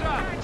Shot.